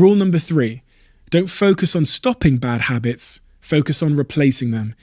Rule number three don't focus on stopping bad habits, focus on replacing them.